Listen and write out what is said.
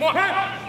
محمد